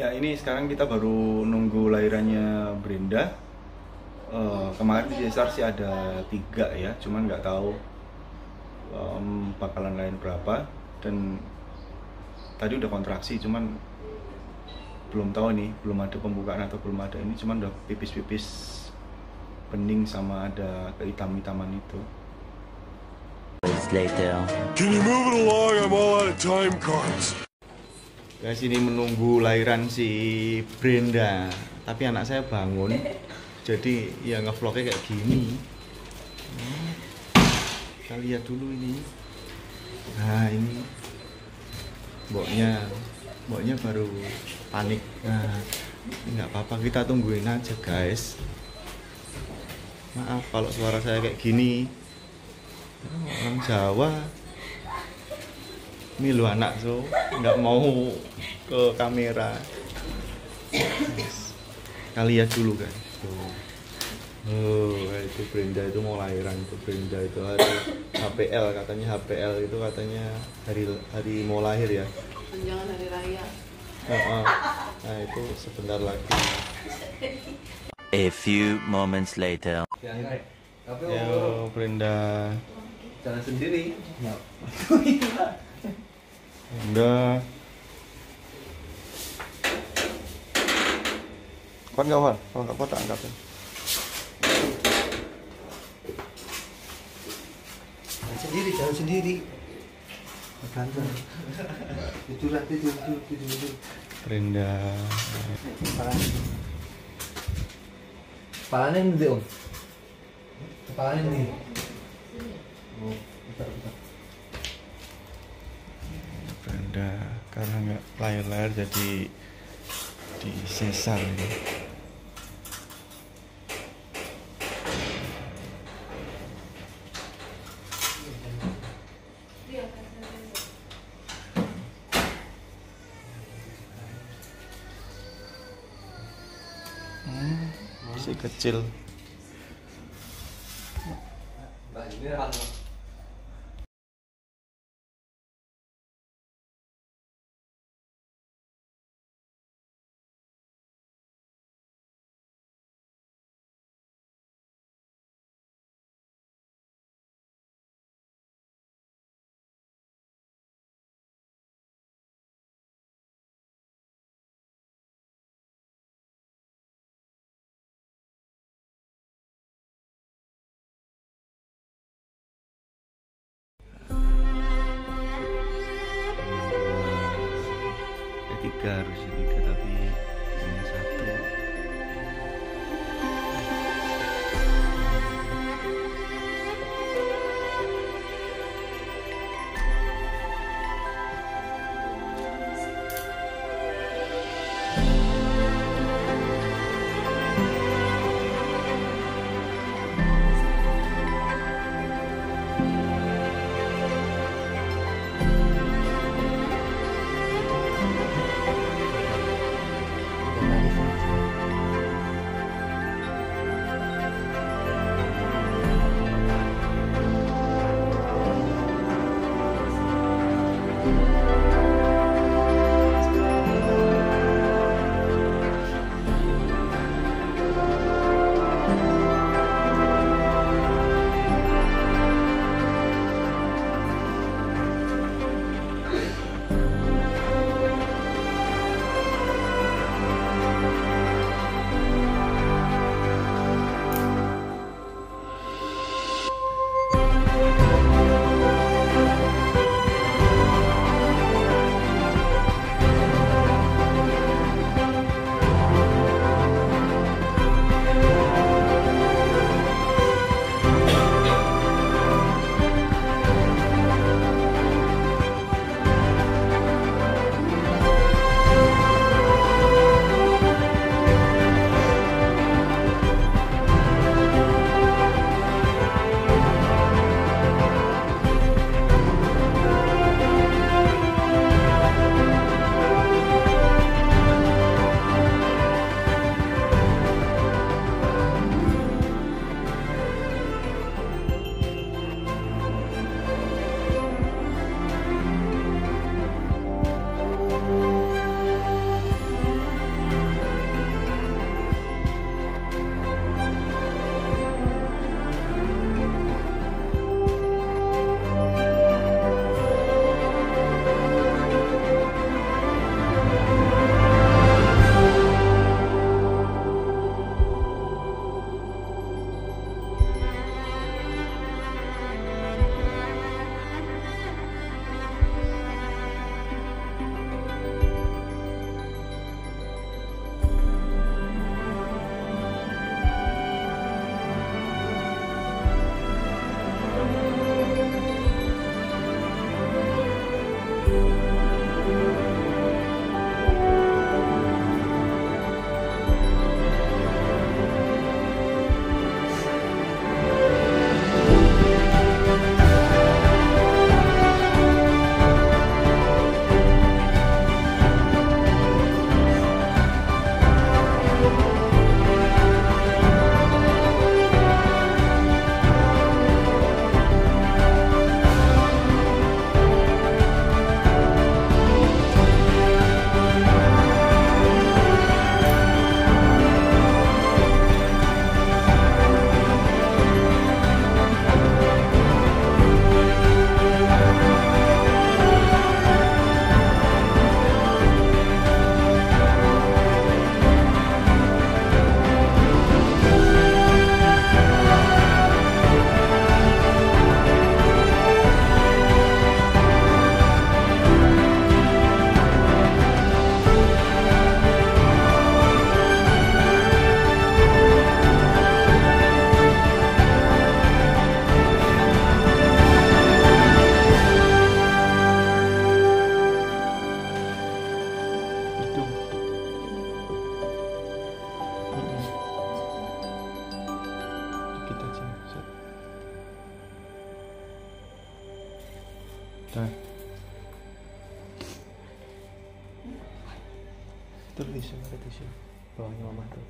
Ya ini sekarang kita baru nunggu lahirannya Brenda. Eh, kemarin di Cesar sih ada tiga ya, cuman nggak tahu em, bakalan lain berapa. Dan tadi udah kontraksi, cuman belum tahu nih, belum ada pembukaan atau belum ada ini, cuman udah pipis-pipis bening sama ada kehitam-hitaman itu. Later. Can you move it along? I'm all out of time cards. Guys ini menunggu lahiran si Brenda. Tapi anak saya bangun. Jadi ya ngevlognya kayak gini. Hmm. Kita lihat dulu ini. Nah ini. Mboknya. Mboknya baru panik. Nah nggak apa-apa. Kita tungguin aja guys. Maaf kalau suara saya kayak gini. Orang Jawa ini lu anak so nggak mau ke kamera. Kita lihat dulu kan tuh oh itu Brenda itu mau lahiran itu Brenda itu hari HPL katanya HPL itu katanya hari hari mau lahir ya. Tunjangan hari raya. Heeh. nah itu sebentar lagi. A few moments later. Tapi yo Brenda. jalan sendiri. Brenda kuat nggak Wan? kalau nggak kuat tak angkat ya. Jalan sendiri, jalan sendiri. Gantung. Tidur lah, tidur, tidur, tidur, tidur. Brenda Kepalanya. Kepalanya ini om. Kepalanya ini. Oh, bentar, bentar. Brenda karena nggak lahir-lahir jadi di sesar ini. Hmm, masih kecil. Harusnya Nah. Terus di sini, di sini. Bawahnya mama tuh.